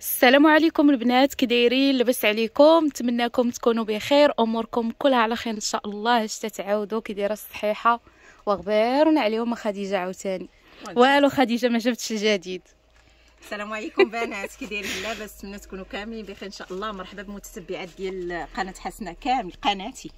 السلام عليكم البنات كي دايرين لاباس عليكم نتمنىكم تكونوا بخير أموركم كلها على خير إن شاء الله اش تتعاودوا كي دايرة الصحيحة وأخبارنا عليهم خديجة عاوتاني. والو خديجة ما جبتش الجديد. السلام عليكم. بنات كي دايرين لاباس نتمنى تكونوا كاملين بخير إن شاء الله. مرحبا بمتتبعات ديال قناة حسنة كامل. قناتي.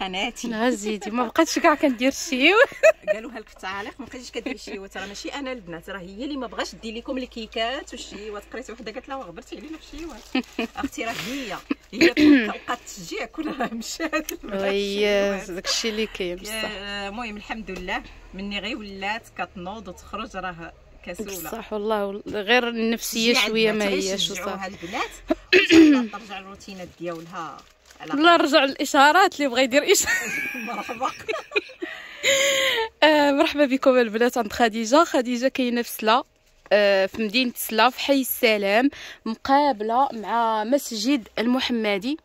قناتي. غزيدي ما بقيتش كاع كندير الشهيوات قالوها لك في التعاليق ما بقيتيش كديري الشهيوات راه ماشي أنا البنات راه هي اللي ما بغاش دير لكم الكيكات والشهيوات قريت وحدة قالت لها غبرتي علينا في الشهيوات أختي راه هي. هي توقعت التشجيع كلها مشات. وي داكشي اللي كاين بصح. المهم الحمد لله. مني غير ولات كتنوض وتخرج راه كسولة. بصح والله غير النفسية شوية ما هياش وصافي البنات ترجع الروتينات ديالها لا رجع الإشارات اللي بغى يدير إشارة. مرحبا. آه مرحبا بكم البنات. عند خديجة. خديجة كاينة في سلا آه في مدينة سلا في حي السلام مقابلة مع مسجد المحمدي.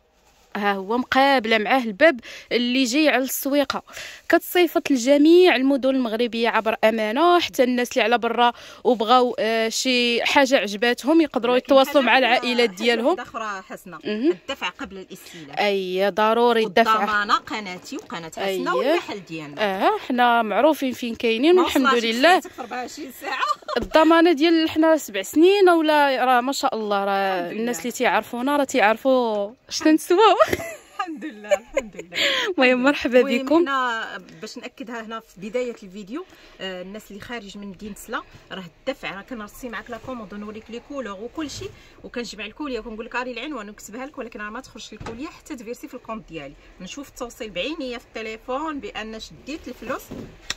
ها هو مقابلة معاه الباب اللي جاي على السويقة. كتصيفط لجميع المدن المغربية عبر أمانة حتى الناس اللي على برا وبغاو آه شي حاجة عجباتهم يقدروا يتواصلوا مع العائلات ديالهم. أخرى حسنة. الدفع قبل الاستلام أي ضروري الدفع. الضمانه قناتي وقناه حسنة أيه. والمحل ديالنا. آه حنا معروفين فين كاينين والحمد لله. 24 ساعة. الضمانه ديال حنا سبع سنين ولا راه ما شاء الله راه الناس اللي تيعرفونا راه تيعرفوا اش تنسواو الحمد لله الحمد لله. المهم مرحبا بكم. هنا باش نأكدها هنا في بداية الفيديو آه الناس اللي خارج من مدينة سلا راه الدفع راه كنرسي معاك la commande ونوريك les couleurs وكل شيء وكنجمع ال colis وكنقول لك راه العنوان ونكتبها لك ولكن راه ما تخرجش ال colis حتى تفيرسي في ال compte ديالي. نشوف التوصيل بعينيا في التليفون بأن شديت الفلوس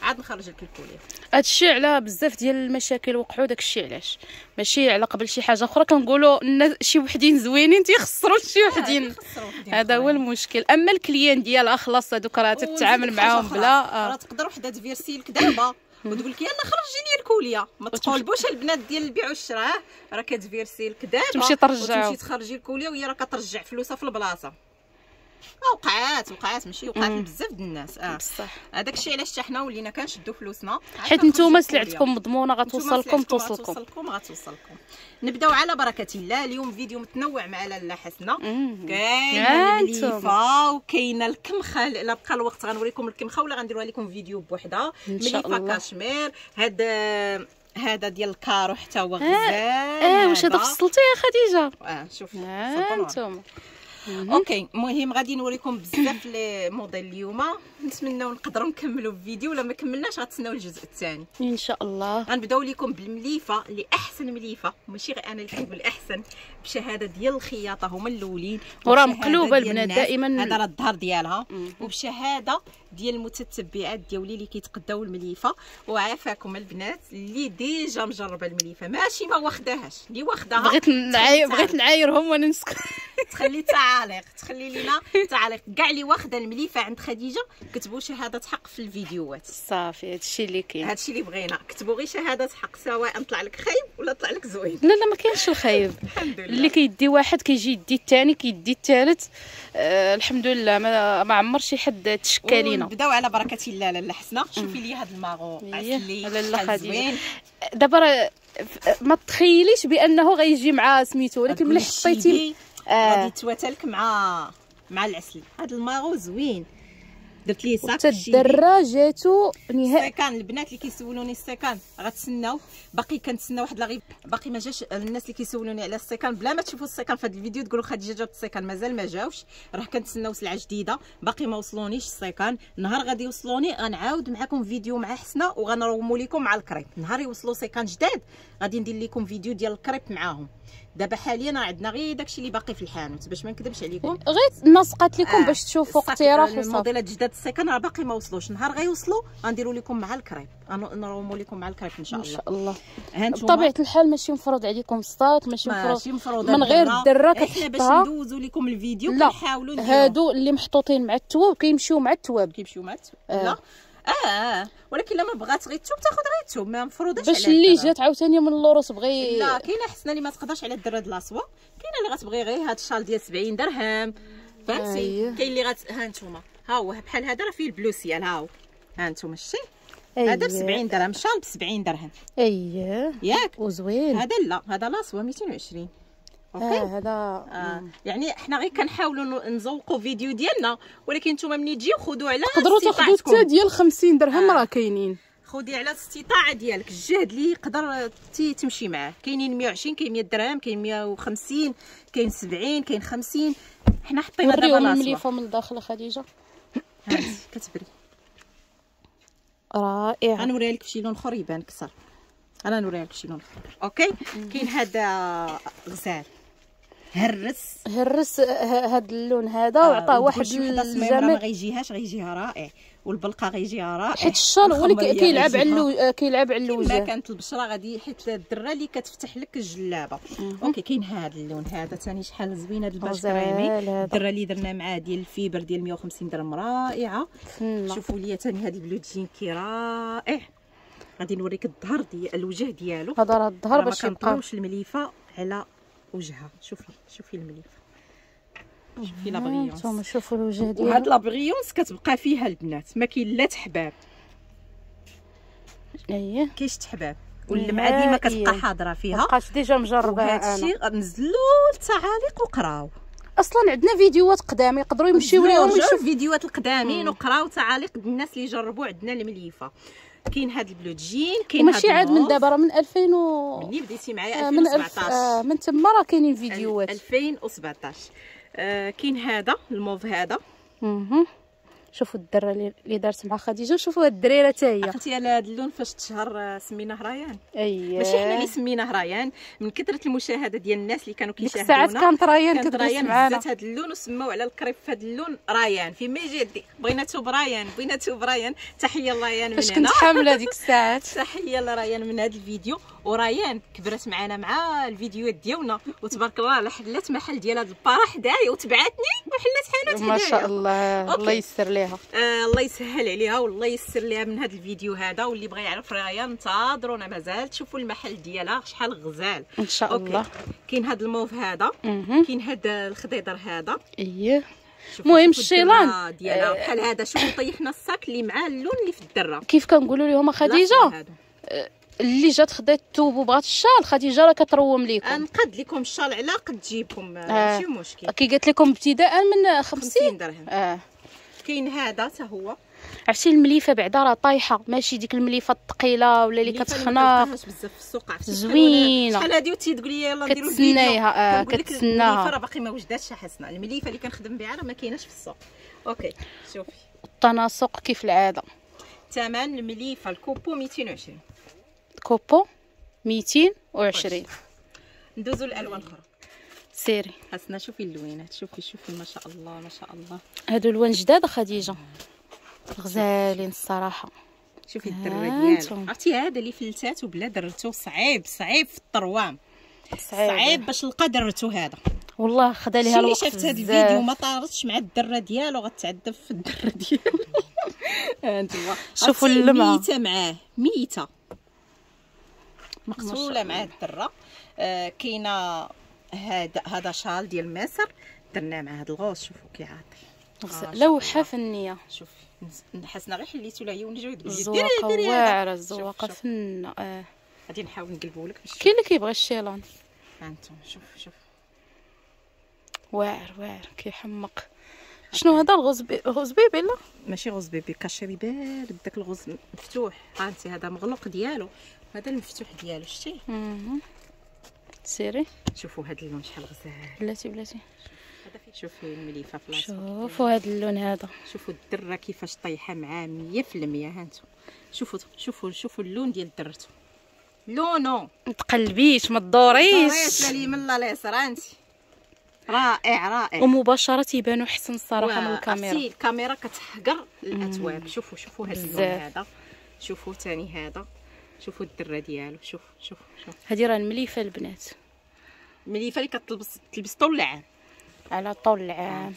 عاد نخرج لك ال colis هادشي على بزاف ديال المشاكل وقعوا داكشي علاش؟ ماشي على قبل شي حاجة أخرى كنقولوا شي وحدين زوينين تيخسروا شي وحدين. هذا هو المشكل أما ال client ديالها خلاص هذوك راه تتعامل معاهم بلا راه تقدر وحدة تفيرسي لك دابا. وتقول لك يلا خرجي لي ال colis. ما تقولبوش البنات ديال البيع والشراء. راه كتفيرسي لك دابا. تمشي ترجعو تمشي تخرجي ال colis وهي راه كترجع فلوسها في البلاصة. وقعات وقعات ماشي وقعات بزاف د الناس. آه. بصح. هذاك الشيء علاش حتى حنا ولينا كنشدوا فلوسنا. حيت نتوما سلعتكم مضمونة غتوصلكم توصلكم توصلكم. غتوصلكم نبداو على بركة الله. اليوم فيديو متنوع مع لاله حسنة. كاينة المليفة وكاينة الكمخة. لا بقى الوقت غنوريكم الكمخة ولا غنديروها لكم فيديو بوحدها مليفة كاشمير. هذا هذا ديال الكارو حتى هو غزال. آه واش هذا فصلتيه يا خديجة؟ آه شوف أنتم OK المهم غادي نوريكم بزاف les modèles اليوم. نتمناو نقدروا نكملوا الفيديو ولا ما كملناش غتسناو الجزء الثاني. إن شاء الله. غنبداو لكم بالمليفة اللي أحسن مليفة. ماشي غير أنا اللي كنقول احسن بشهادة ديال الخياطة هما الأولين. وراه مقلوبة البنات دائما. هذا راه الظهر ديالها. وبشهادة ديال المتتبعات ديالي اللي كيتقداو المليفة. وعافاكم البنات اللي déjà مجربة المليفة. ماشي ما واخداهاش. اللي واخداها. بغيت نعاير بغيت نعايرهم وأنا نسكت تخلي تعاليق تخلي لينا تعاليق كاع اللي واخده المليفة عند خديجة كتبوا شهادة حق في الفيديوهات. صافي هادشي اللي كاين. هادشي اللي بغينا. كتبوا غير شهادة حق سواء طلع لك خايب ولا طلع لك زوين. لا لا ما كاينش الخايب. الحمد لله. اللي كيدي واحد كيجي يدي الثاني كيدي الثالث آه الحمد لله ما, ما عمر شي حد تشكى لينا. نبداو على بركة الله لاله حسنة. شوفي لي هذا الماغو. عسلي لاله خديجة. دابا ما تخيليش بأنه غيجي مع سميتو ولكن ملي حطيتي غادي تواتلك مع مع العسل. هذا الماغو زوين. درت ليه sac الدراجاتو نهائي. السكان البنات اللي كيسولوني السكان غتسناو. باقي كنتسنى واحد لاغيب باقي ما جاش الناس اللي كيسولوني على السكان بلا ما تشوفوا السكان في هذا الفيديو تقولوا خديجة جابت السكان مازال ما جاوش. راه كنتسناو سلعة جديدة. باقي ما وصلونيش السكان نهار غادي يوصلوني غنعاود معكم فيديو مع حسنة وغنرومو لكم مع الكريب. نهار يوصلوا سكان جداد غادي ندير لكم فيديو ديال الكريب معاهم. دابا حاليا عندنا غير داكشي اللي باقي في الحانوت باش ما نكذبش عليكم. غير نسقات لكم آه. باش تشوفوا اقتراح الموديلات جداد السكن راه باقي ما وصلوش. نهار غيوصلوا غنديروا لكم مع الكريب. غنروموا لكم مع الكريب إن شاء الله. إن شاء الله. بطبيعة الحال ماشي مفروض عليكم ستاك ماشي مفروض ماشي مفروض من غير الدره كتحطها باش ندوزوا لكم الفيديو كنحاولوا هادو اللي محطوطين مع التواب كيمشيو مع التواب. كيمشيو مع التواب. لا. آه ولكن لما بغات غير التوب تاخذ غير التوب ما مفروضاش باش اللي جات عاوتاني من اللوروس بغي لا كاينة حسنة اللي ما تقدرش على الدرة د la soie كاينة اللي غتبغي غير هاد الشال ديال 70 درهم. فهمتي. كاين اللي غت ها نتوما. ها هو بحال هذا راه فيه ال bleu ciel ها هو. ها نتوما شتي؟ أيه. هذا ب 70 درهم شال ب 70 درهم. اييه ياك؟ وزوين. هذا لا هذا la soie 220 OK؟ آه هذا آه. يعني حنا غير كنحاولوا نزوقوا فيديو ديالنا ولكن نتوما ملي تجيو خذوا على تقدروا تاخذوا. حتى ديال 50 درهم آه. راه كاينين. خذي على الاستطاعه ديالك. الجهد اللي يقدر تمشي معاه. كاينين 120 كاين 100 درهم كاين 150 كاين 70 كاين 50 حنا حطينا دابا la soie المليفه من الداخل خديجة. هانتي كتبري. رائعه غنوريها لك بشي لون اخر يبان كثر أنا نوريها لك شي لون اخر OK؟ كاين هذا غزال. هرس. هرس ه- هاد اللون هذا وعطاه واحد سميمه ما الجمال. غيجيهاش غيجيها رائع. والبلقة غيجيها رائع. حيت الشال هو اللي والخمرية كيلعب على. آه، كيلعب على كما الوجه. كانت البشرة غادي حيت الدرة اللي كتفتح لك الجلابة. OK كاين هذا اللون هذا ثاني شحال زوين هذا الباش كريمي هذا. الدرة اللي درنا معاه ديال الفيبر ديال 150 درهم رائعة. شوفوا لي ثاني هذا ال bleu jean كي رائع. غادي نوريك الظهر ديال الوجه ديالو. هذا راه الظهر باش ما يبقى. كنطلوش المليفة على وجهها. شوفي شوفي المليفه شوفي la brillance. نتوما شوفوا الوجه وهاد ديالو la brillance كتبقى فيها البنات. ما كاين لا تحباب. أييه. كاينش تحباب. واللمعه ديما كتبقى. حاضرة فيها. بقاش déjà مجربة أنا. الشيء غنزلوا التعاليق وقراو. أصلا عندنا فيديوهات قدام يقدروا يمشيو ليهم نرجعوا يشوف الفيديوهات القدامين وقراو تعاليق الناس اللي جربوا عندنا المليفة. كاين هاد ال bleu jean كاين وماشي هاد عاد من. دابا راه من 2000 و ملي بديتي معايا آه، من ألف 2017 آه، من تما راه كاينين فيديوهات 2017 آه كاين هذا الموف هذا. شوفوا الدرة اللي دارت مع خديجة وشوفوا هاد الدريرة حتى هي. عقلتي على هذا اللون فاش تشهر سميناه ريان أييه. ماشي حنا اللي سميناه ريان من كثرة المشاهدة ديال الناس اللي كانوا ديك كيشاهدونا الساعات كانت ريان ريان معانا. بزاف هذا اللون وسماو على الكريب في هذا اللون ريان فيما يجي يدي بغيناتو بريان بغيناتو بريان تحية لريان من فاش هنا كنت حاملة ديك الساعات. تحية لريان من هذا الفيديو. وريان كبرت معنا مع الفيديوهات ديالنا وتبارك الله راه حلات محل ديال هذا ال para حدايا وتبعتني وحلات حانوت ما شاء الله. OK. الله يسر ليها. آه الله يسهل عليها والله يسر ليها من هذا الفيديو هذا واللي بغى يعرف ريان انتظرونا مازال تشوفوا المحل ديالها شحال غزال. إن شاء OK. الله. كاين هذا الموف هذا. كاين هذا الخضيضر هذا. اييه المهم الشيلان. ديالها. بحال هذا شوفوا طيحنا ال sac اللي مع اللون اللي في الدرة. كيف كنقولوا لهم خديجة. اللي جات خدات الثوب وبغات الشال. خديجة راه كتروم ليكم. نقد لكم الشال على قد تجيبكم آه. ماشي مشكل. كي قالت لكم ابتداء من 50 50 درهم. آه. كاين هذا حتى هو. عرفتي المليفة بعدا راه طايحة. ماشي ديك المليفة الثقيلة ولا اللي كتخناقش بزاف في السوق عرفتي. ولا- شحال هادي؟ وتي تقولي يلاه نديرو كتسنايها، آه، كتسناها. المليفة راه باقي ما وجداتش حسنا المليفة اللي كنخدم بها راه ما كايناش في السوق. OK شوفي. التناسق كيف العادة؟ ثمن المليفة الكوبو 220 كوبو 220 ندوزو للالوان الأخرى. سيري. خاصنا شوفي اللوينات شوفي شوفي ما شاء الله ما شاء الله. هادو الوان جداد خديجة. غزالين الصراحة. شوفي الدره. ديالو عرفتي هذا اللي فلتات وبلا درتو؟ صعيب صعيب في الطروام صعيب. باش نلقى درتو هذا. والله خدا ليها الوقت شافت هذا. الفيديو؟ ما طارتش مع الدرة ديالو غتعذب في الدرة ديالو. هانتوما شوفوا اللمعة. ميتة معاه ميتة. مقتوله مع الدرة. آه كاينة هذا هذا شال ديال مصر. درنا مع هذا الغوص. شوفوا كيعاطي آه، لوحه. فنيه شوفي. حسنا غير حليتو لها ونجيو الزواقة ديري ديري واعرة الزواقة. فنه آه. غادي نحاول نقلبو لك. كاين اللي كيبغي الشيلان هانتوما شوف شوف واعر واعر كيحمق. شنو هذا؟ ال rose بي... rose bébé لا؟ ماشي rose bébé كاشري بارد. داك ال rose مفتوح. ها انت هذا مغلق ديالو. هذا المفتوح ديالو شتي. سيري. شوفوا هذا اللون شحال غزال بلاتي بلاتي. شوفي المليفة في شوفوا هذا اللون هذا. شوفوا الدرة كيفاش طايحة معاه 100% ها أنتم شوفوا شوفوا شوفوا اللون ديال درته. لونو. ما تقلبيش ما دوريش تدوريش لا اليمين لا اليسار انت رائع رائع. ومباشرة تيبانوا حسن الصراحه من الكاميرا. الكاميرا كتحقر الاثواب شوفوا شوفوا هذا اللون. هذا. شوفوا ثاني هذا. شوفوا الدرة ديالو شوف شوف شوف. هذه راه المليفة البنات. مليفه اللي كتلبس تلبس طول العام. على طول العام؟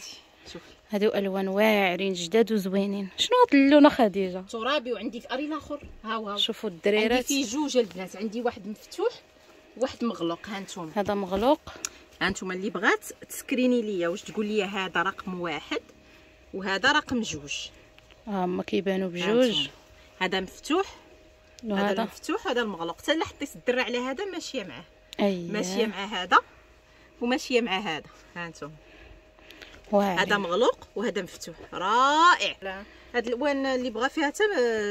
شوفي هادو ألوان واعرين جداد وزوينين. شنو هاد اللون خديجة؟ ترابي وعندي في اري الآخر ها هو. شوفوا عندي الدريرات فيه جوج البنات. عندي واحد مفتوح واحد مغلق. ها أنتم هذا مغلوق ها أنتم اللي بغات تسكريني ليا. واش تقول لي هذا رقم واحد وهذا رقم جوج؟ ها هما كيبانوا بجوج. هذا مفتوح هذا المفتوح هذا المغلق. حتى لا حطيت الدره على هذا ماشية معاه. اييه ماشية مع هذا وماشية مع هذا. ها أنتم هذا مغلوق وهذا مفتوح. رائع. لا. هاد الألوان اللي بغا فيها حتى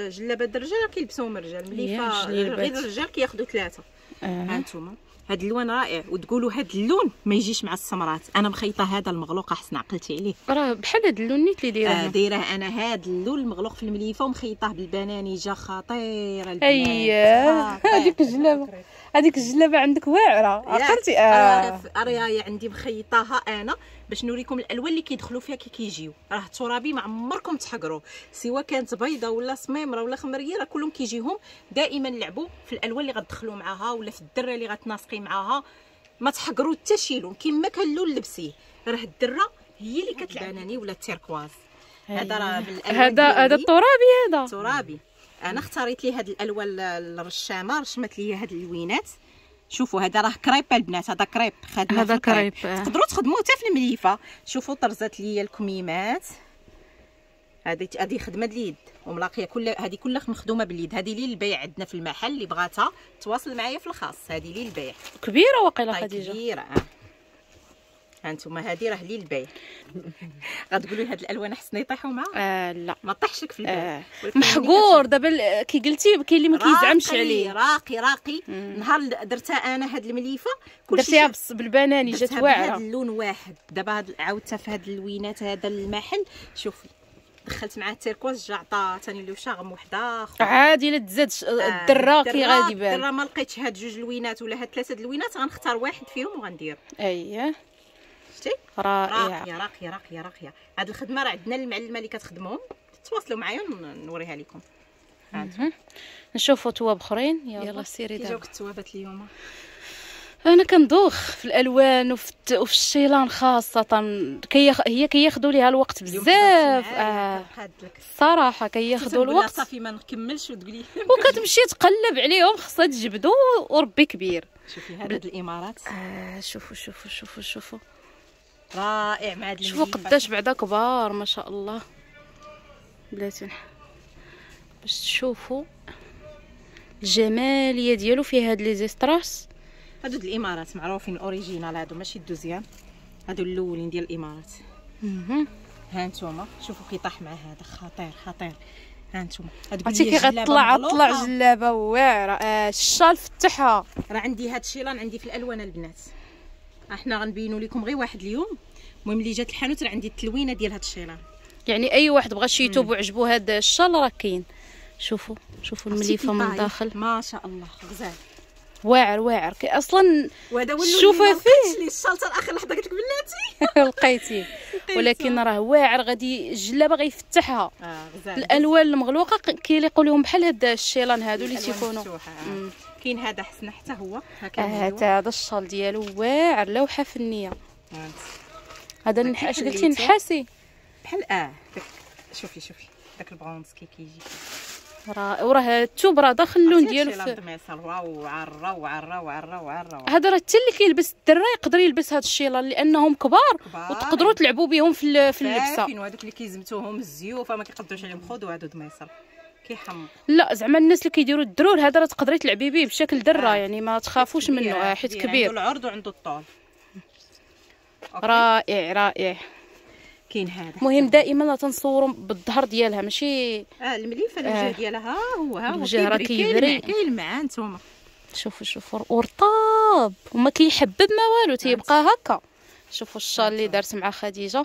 جلابات الرجال كيلبسوهم الرجال. ملي فا. غير الرجال كياخذوا ثلاثة. ها آه. أنتم هاد اللون رائع وتقولوا هاد اللون ما يجيش مع السمرات. أنا مخيطة هذا المغلوق أحسن عقلتي عليه. راه بحال هاد اللونيت اللي آه دايره دايره أنا. هاد اللون المغلوق في المليفة ومخيطاه بالبنانيجه خطيره البنات. اييه. هذيك الجلابة. هذيك الجلابة عندك واعرة. عقلتي آه آه. راهي عندي مخيطاها أنا. باش نوريكم الألوان اللي كيدخلوا فيها كي كيجيو. راه الترابي ما عمركم تحقروا. سواء كانت بيضة ولا سميمره ولا خمرية راه كلهم كيجيهم. دائما لعبوا في الألوان اللي غتدخلوا معاها ولا في الدرة اللي غتناسقي معاها. ما تحقروا حتى شي لون كيما كان اللون لبسيه راه الدرة هي اللي كتلعب بناني ولا ال turquoise. هذا راه هذا هذا. الترابي هذا. ترابي. أنا اختاريت لي هاد الألوان الرشامة رشمت لي هاد اللوينات شوفوا هذا راه كريب البنات هذا كريب خدمة هذا. كريب، آه. تقدروا تخدموه حتى في المليفة شوفوا طرزات لي الكميمات هذه هذه خدمة اليد وملاقية كل هذه كلها مخدومة باليد هذه لي البيع عندنا في المحل اللي بغاتها تواصل معايا في الخاص هذه لي البيع كبيرة واقيلا طيب خديجة كبيرة آه. هانتوما. هذه راه لي البيع غتقولوا هاد الألوان حسن يطيحوا معاها آه لا. ما طيحش لك في البال. آه. محقور دابا كي قلتي كاين اللي ما كيزعمش عليه. راقي راقي. نهار درتها أنا هاد المليفة. كلشي درتيها بالبناني جات واعرة. اللون واحد. دابا هاد عاودتها في هاد اللوينات هذا المحل. شوفي. دخلت معاه ال turquoise جا عطا ثاني لي charme وحدة أخرى عادي لا تزاد ش- الدرا كي غادي يبان. الدرا ما لقيتش هاد جوج لوينات ولا هاد ثلاثة د اللوينات غنختار واحد فيهم وغندير. اييه شتي رائعه راقية راقية راقية راقية. هاد الخدمة راه عندنا المعلمة اللي كتخدمهم. تواصلوا معايا ون- نوريها لكم. نشوفوا تواب اخرين. يلا. سيري كي دابا. جاوك التوابات اليوم؟ أنا كندوخ في الألوان وفي. وفي الشيلان خاصة. كيخ... هي كياخذوا ليها الوقت بزاف. آه. الصراحه كياخذوا الوقت. صافي ما نكملش وتقولي. وكتمشي تقلب عليهم خصها تجبدو وربي كبير. شوفي هذا الإمارات. آه شوفوا شوفوا شوفوا شوفوا. رائع مع هاد شوفوا. قداش بعدا كبار ما شاء الله. بلاتي باش تشوفوا الجمالية ديالو فيه هاد les strass هادو الإمارات معروفين original هادو ماشي ال deuxième هادو الأولين ديال الإمارات. ها نتوما شوفوا كيطيح مع هذا خطير خطير. ها نتوما. هاد عرفتي كي غطلع طلع جلابة واعرة. آه الشال فتحها. راه عندي هاد الشيلان عندي في الألوان البنات. إحنا غنبينوا لكم غير واحد اليوم. المهم اللي جات الحانوت راه عندي التلوينة ديال هاد الشيلان يعني أي واحد بغى شي يوتيوب وعجبو هاد الشال راه كاين. شوفوا شوفوا المليفة من عرفتي داخل. كيطايح؟ ما شاء الله غزال. واعر واعر. كي أصلا ما فيه. ليه الشالطه الآخر لحظة قلت لك بلاتي لقيتي. ولكن راه واعر غادي الجلابه غيفتحها آه غزال. الألوان المغلوقة كيليقوا لهم بحال هاد الشيلان هادو اللي تيكونوا. آه. كاين هذا حسن حتى هو. هكا آه، هو. هذا هذا الشال ديالو واعر لوحه فنية. هذا النحاس قلتي. نحاسي. بحال آه شوفي شوفي. داك البرونز كي كيجي. راه وراه الثوب راه داخل اللون ديالو في واو هذا راه حتى اللي كيلبس الدرا يقدر يلبس هاد الشيلان لأنهم كبار كبار. وتقدروا تلعبوا بهم في في اللبسة. فين؟ وهذوك اللي كيزمتوهم الزيوفه ما كيقدروش عليهم خذوا هادو دميسر كيحمر لا زعما الناس اللي كيديروا الدرور هذا راه تقدري تلعبي به بشكل درة آه. يعني ما تخافوش منه آه، حيت كبير. عنده العرض وعنده الطول. رائع رائع. كاين هذا. مهم دائما لا تنصوروا بالظهر ديالها ماشي آه المليفة الوجه آه. ديالها ها هو ها هو. الوجه راه كيبري. كيلمع كيلمع انتوما شوفوا شوفوا ورطاب وما كيحبب ما والو تيبقى هكا. شوفوا الشال اللي دارت مع خديجة.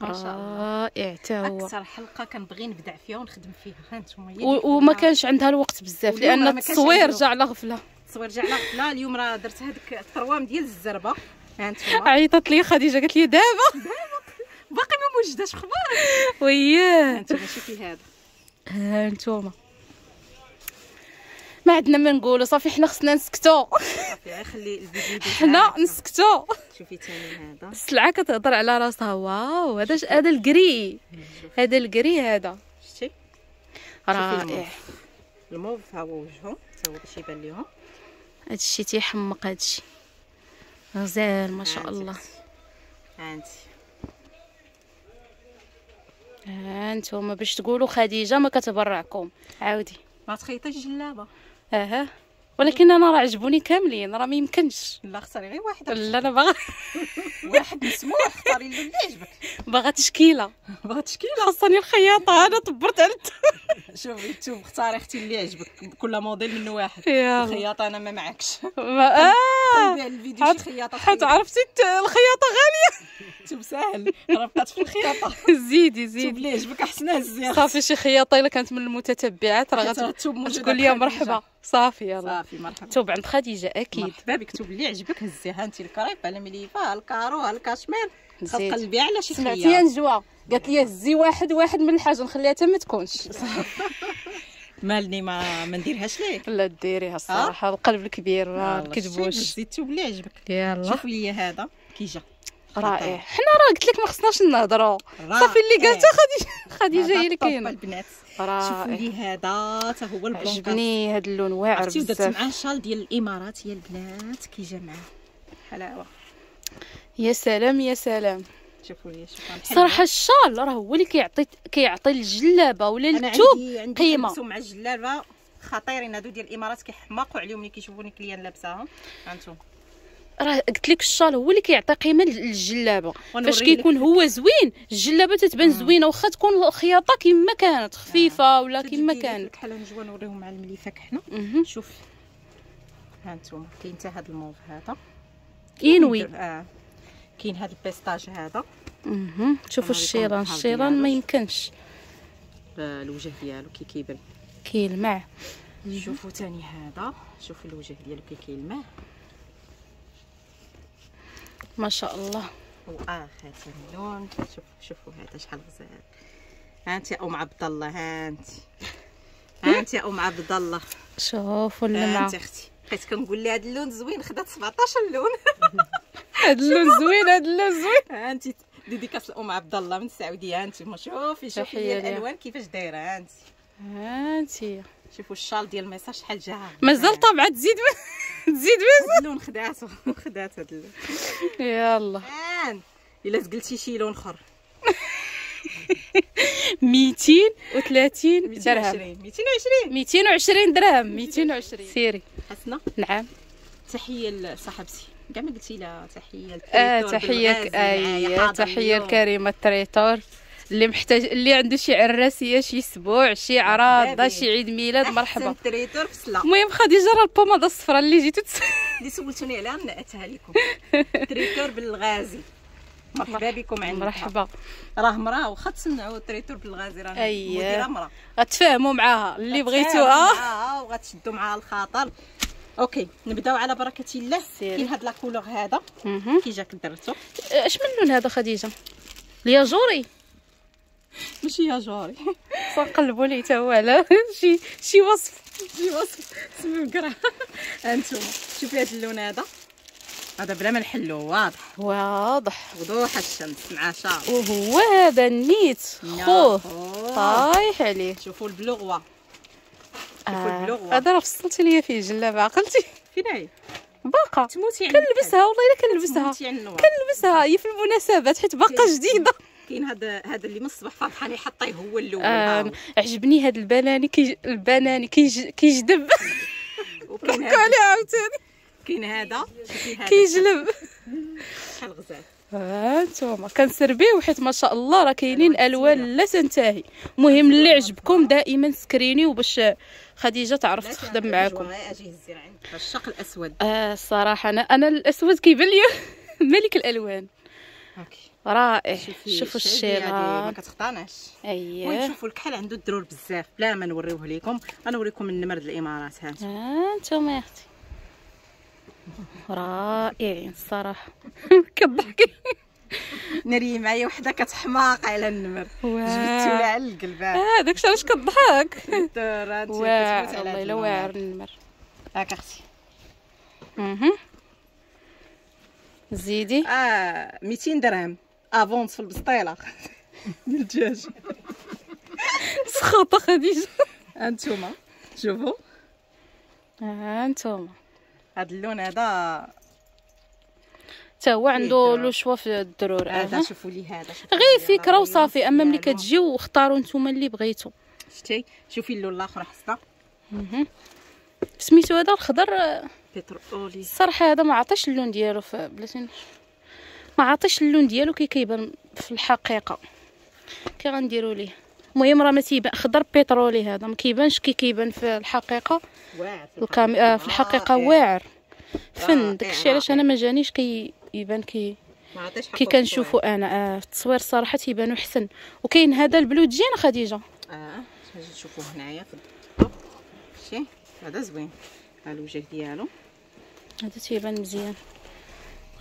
ما شاء الله. رائع حتى هو. أكثر حلقة كنبغي نبدع فيها ونخدم فيها. ها انتوما هي اللي و- وما كانش عندها الوقت بزاف لأن التصوير جا على غفلة. التصوير جا على لا اليوم راه درت هذيك الطروام ديال الزربة. ها انتوما عيطت لي خديجة قالت لي دابا. باقي ما موجداش خبار ها وياه انتوما شوفي هذا. ها انتوما ما عندنا ما نقولوا صافي حنا خصنا نسكتوا خلي الفيديو حنا. نسكتوا شوفي ثاني هذا. السلعة كتهضر على راسها. واو هذا هذا الكري هذا الكري هذا. شتي. رائع الموف. ها هو وجهه حتى هو باش يبان لهم هادشي تيحمق هادشي. غزال ما شاء الله. أختي. ها انت ها انتوما باش تقولوا خديجة ما كتبرعكم. عاودي. ما تخيطيش جلابة. أها. ولكن أنا راه عجبوني كاملين راه ما يمكنش. لا اختاري غير واحد. لا أنا باغا واحد مسموح اختاري اللي يعجبك. باغا تشكيلة. بغا تشكيلة. خاصني الخياطة أنا طبرت على شوفي انتو اختاري أختي اللي يعجبك. كل موديل منه واحد. الخياطة أنا ما معكش. ما- على الفيديو شي خياطة حيت عرفتي الخياطة غالية؟ شوف ساهل راه بقات في الخياطة. زيدي شوف زيدي اللي يعجبك أحسن هزي صافي شي خياطة إلا كانت من المتتبعات. راه غتقول لي مرحبا. صافي يلا. صافي مرحبا. توب عند خديجة أكيد. مرحبا بك. توب اللي يعجبك هزيها انت الكريب. على مليفة ال carreaux الكاشمير. قلبي على شي سمعتي يا خياط نجوى قالت لي هزي واحد واحد من الحاجة نخليها حتى ما تكونش. مالني ما ما نديرهاش ليك. لا ديريها الصراحة القلب الكبير ما نكذبوش التوب اللي يعجبك يلا. شوف لي هذا كي جا رائع. حنا راه قلت لك ما خصناش نهضروا صافي اللي قالتها خديجه خديجه هي اللي كاينة البنات. شوفوا لي هذا حتى هو ال bleu canard عجبني هذا اللون واعر عرفتي ودرت بزاف. معاه شال ديال الإمارات يا البنات كي جا معاه. حلاوة. يا سلام يا سلام. شوفوا لي شوفوا صراحة الشال راه هو اللي كيعطي كيعطي الجلابة ولا الثوب عندي عندي مع الجلابة. خطيرين هادو ديال الإمارات كيحماقوا عليهم ملي كيشوفوني clients لابساهم هانتوما راه قلت لك الشال هو اللي كيعطي قيمة للجلابة. فاش كيكون هو زوين الجلابة تتبان زوينة واخا تكون الخياطة كما كانت خفيفة ولا كما كانت. بحال نجيو نوريهم مع المليفة كحنا. مهم. شوف. هانتوما كاين حتى هاد الموف هذا. ينوي آه. كاين هاد ال pistache هذا. مهم. شوفوا الشيلان. الشيلان ما. يمكنش. آه، الوجه ديالو كي كيبان. كيلمع. شوفوا تاني هذا. شوفوا الوجه ديالو كي كيلمع. ما شاء الله. وآخر اللون شوف شوفوا هذا شحال غزال. ها انت يا أم عبد الله ها انت. ها انت يا أم عبد الله. شوفوا اللمعة. انت أختي. بقيت كنقول لها هذا اللون زوين خدات 17 لون هذا اللون زوين هذا اللون زوين. ها انت dédicace لام عبد الله من السعودية ها انت شوفي شوفي. الألوان كيفاش دايرة ها انت هانتي شوفوا الشال ديال ميسا شحال جا. مازال طابعة تزيد تزيد هاد اللون خداتو خدات هاد اللون. يلا. إلا تقلتي شي لون آخر. 230 درهم. 220 220 220 درهم. 220 سيري حسنا. نعم. تحية لصاحبتي. كاع ما قلتي لها تحية لل traiteur تحية اي حاضر تحية. الكريمه ال traiteur اللي محتاج اللي عنده شي عراسيه شي أسبوع شي عراضه شي عيد ميلاد مرحبا. traiteur في سلا المهم خديجة راه ال pommade الصفراء اللي جيتو. اللي سولتوني عليها نعتها لكم. traiteur بالغازي. مرحبا بكم عندنا. مرحبا. راه مراه واخا تسنعوا ال traiteur بالغازي راه أييه. مديرة مراه غتفاهموا معاها اللي بغيتوها. وغتشدوا معاها الخاطر. OK نبداو على بركة الله. سيري. كاين هاد la couleur هذا. كي جاك درتو. أش من لون هذا خديجة؟ الياجوري ماشي ياجوري. نقلبوا ليه حتى هو على شي شي وصف. شي وصف. سمي مكره أنتم شوفي هاد اللون هذا. هذا بلا ما نحلو واضح. واضح. وضوح الشمس مع شعر وهو هذا النيت. خوه. طايح عليه. شوفوا. البلوغوا. هذا راه فصلتي ليا فيه جلابة عقلتي. فين هي باقا تموتي كنلبسها والله إلا كنلبسها. كنلبسها هي في المناسبات حيت باقا جديدة. كاين هذا هذا اللي من الصباح فرحان حطيه هو الأول. آه. عجبني هاد البناني كي البناني كيج... كيجدب وكاين هذا. عاوتاني. كاين هذا. هذا. كيجلب. شحال غزال ها انتوما. كنسربيو حيت ما شاء الله راه كاينين الوان لا تنتهي. المهم اللي عجبكم دائما سكرينيو باش خديجة تعرف تخدم معاكم. الشق الأسود. آه الصراحه أنا أنا الأسود كيبان لي ملك الألوان. رائع. شوفوا ما الشيران. كتقطعناش المهم أييه. شوفوا الكحل عنده الدرور بزاف. بلا ما نوريوه لكم غنوريكم النمر ديال الإمارات. ها. أنتم. ها انتوما يا أختي. رائعين الصراحه كضحكي ناري معايا وحدة كتحماق على النمر. لها على القلب آه داكشي علاش كضحك؟ واعر هاد الا النمر. واعر النمر. هاك أختي. أها زيدي. آه 200 درهم. avance في البسطيلة. ديال الدجاج. سخاطه خديجة. هانتوما شوفوا ها هاد اللون هذا. حتى هو عنده الدرور. le choix في الدرور هذا شوفوا لي هذا غير فكره هذا وصافي اما ملي. كتجيو اختاروا نتوما اللي بغيتو. شتي؟ شوفي اللون الآخر مهم. سميتو هذا الخضر؟ بترولي الصراحه هذا ما عطاش اللون ديالو بلاتي ما عطاش اللون ديالو كي كيبان في الحقيقة. كي غنديروا ليه؟ المهم راه ما تيبان خضر بترولي هذا ما كيبانش كي كيبان في الحقيقة. في. آه في الحقيقة رائع. واعر. فن رائع، داكشي علاش أنا ما جانيش كي ما حقه كي في كنشوفوا أنا. آه في التصوير صراحة تيبانوا حسن. وكاين هذا ال blue jean أ خديجة. آه نجي نشوفوه هنايا شتي هذا زوين. ها الوجه ديالو. هذا تيبان مزيان.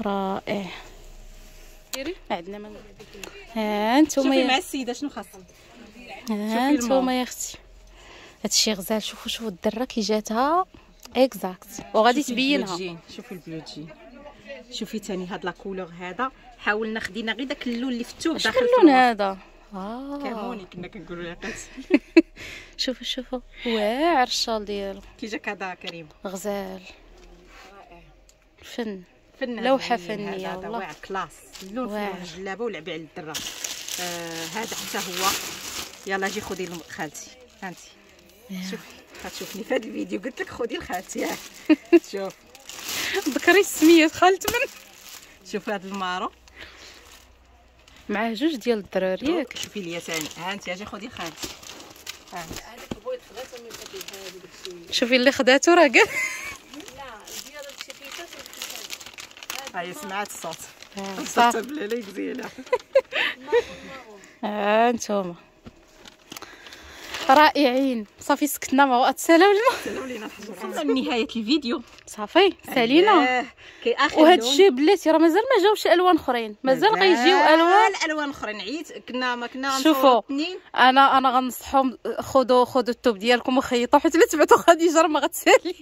رائع. عندنا من ها انتوما شوفي مع السيدة شنو خاص ها الماء. يا أختي هادشي غزال. شوفوا شوفوا الدرة كي جاتها. exact وغادي تبينها. شوفي ال blue jean شوفي تاني هاد la couleur هذا حاولنا خدينا غير داك اللون اللي شنو داخل اللون. هذا؟ آه. كموني كنا كنقولوا قلت شوفوا شوفوا واعر الشال ديالو. كي جاك هذا كريم. غزال. فن. زوين فنية هذا، هذا والله. واعر classe. اللون في الجلابه ولعبي على الدرة. آه هذا حتى هو. يلا جي خدي خالتي. هانتي شوفي غتشوفني في هذا الفيديو. قلت لك خدي لخالتي ها. شوف. ذكري السميات خالت من. شوف هذا المارو. معاه جوج ديال الدراري. ياك. شوفي ليا ثاني. ها انت أجي خدي خالتي ها. شوفي اللي خداتو راه كاع. هاي سمعت الصوت. الصوت صافي بلا يقزيلها ها انتوما. رائعين. صافي سكتنا ما غاتسالاو الماء سلام لينا وصلنا لنهاية الفيديو. صافي سالينا. لون. الشيء بلاتي راه مازال ما جاوش ألوان أخرين. مازال غيجيو ألوان. الالوان أخرين. عييت كنا ما كنا شوفوا. أنا أنا غنصحهم خذوا خذوا التوب ديالكم وخيطوا حيت الا تبعتوا خديجة راه ما غتساليش.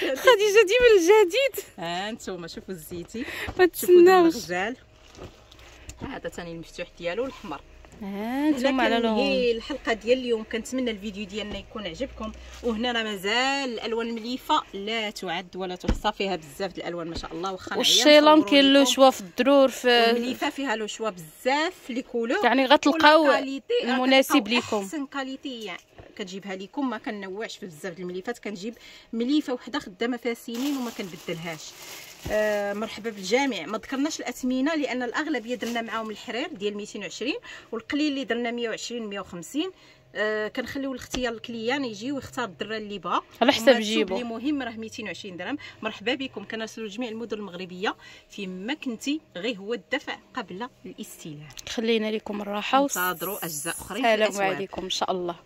خديجة ديما الجديد. ها أنتم شوفوا الزيتي. ما تسناوش. هذا ثاني المفتوح ديالو الأحمر. ها أنتم على لون هي الحلقة ديال اليوم كنتمنى الفيديو ديالنا يكون عجبكم. وهنا راه مازال الألوان مليفة لا تعد ولا تحصى فيها بزاف د الألوان ما شاء الله. واخا والشيلان كاين لكم. choix في الدرور في مليفة فيها le choix بزاف les couleurs. يعني غتلقاو المناسب كتلقاو ليكم. أحسن qualité يعني كتجيبها لكم ما كنوعش في بزاف د المليفات كنجيب مليفة وحدة خدامة فيها سنين وما كنبدلهاش. آه مرحبا بالجميع. ما ذكرناش الأثمنة لأن الاغلبيه درنا معاهم الحرير ديال 220 والقليل اللي درنا 120 150 آه كنخليو الاختيار للكليان يجي ويختار الدرة اللي بغا. على حساب ومكتوب جيبو. لي مهم راه 220 درهم. مرحبا بكم. كنرسلوا لجميع المدن المغربية فيما كنتي غير هو الدفع قبل الاستلام خلينا لكم الراحة. انتظروا أجزاء أخرين والسلام الأسواق. عليكم. إن شاء الله.